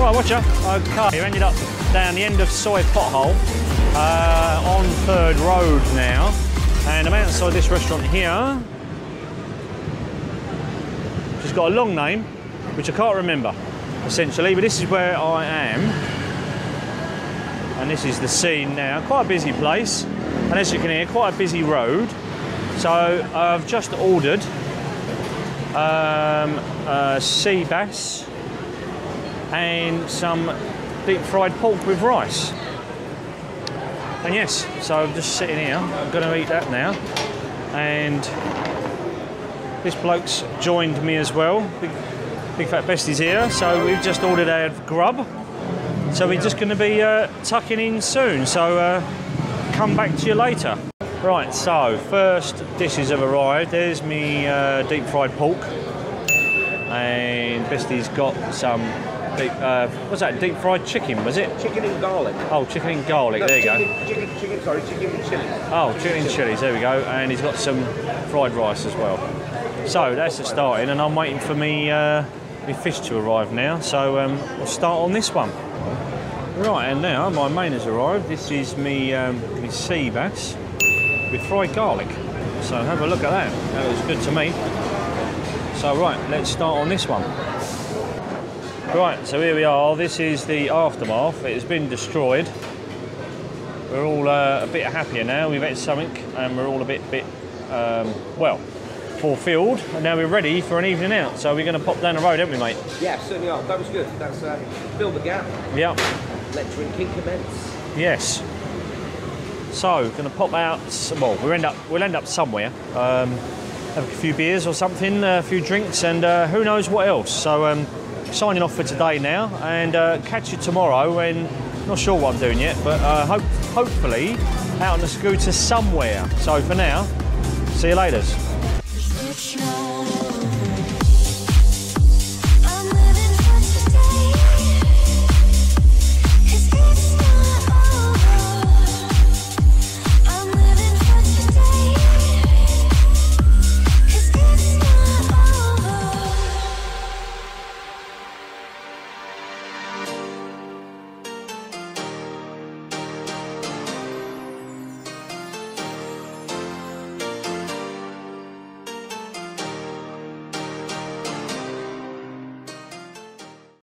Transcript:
Okay, we ended up down the end of Soy Pothole uh, on Third Road now. And I'm outside this restaurant here. It's got a long name, which I can't remember, essentially, but this is where I am. And this is the scene now. Quite a busy place. And as you can hear, quite a busy road. So I've just ordered um, sea bass and some deep fried pork with rice. And yes, so I'm just sitting here. I'm to eat that now. And this bloke's joined me as well. Big, big fat Besty's here. So we've just ordered our grub. So we're just going to be uh, tucking in soon. So uh, come back to you later. Right, so first dishes have arrived. There's me uh, deep fried pork. And Besty's got some deep, uh, what's that, deep fried chicken, was it? Chicken and garlic. Oh, chicken and garlic, No, there you go. chicken, Chicken, chicken, sorry, chicken and chili. Oh, chicken and chilies, there we go. And he's got some fried rice as well. So that's the starting, and I'm waiting for me, uh, me fish to arrive now. So um, we'll start on this one. Right, and now my main has arrived. This is me, um, me sea bass with fried garlic. So have a look at that. That was good to me. So right, let's start on this one. Right, so here we are. This is the aftermath. It has been destroyed. We're all uh, a bit happier now. We've had something, and we're all a bit, bit, um, well, fulfilled. And now we're ready for an evening out. So we're going to pop down the road, aren't we, mate? Yeah, certainly are. That was good. That's uh, fill the gap. Yeah. Let drinking commence. Yes. So, we're going to pop out. Well, we'll end up we'll end up somewhere. Um, have a few beers or something, a few drinks, and uh, who knows what else. So, um, signing off for today now, and uh, catch you tomorrow. When not sure what I'm doing yet, but uh, hope, hopefully out on the scooter somewhere. So for now, see you later.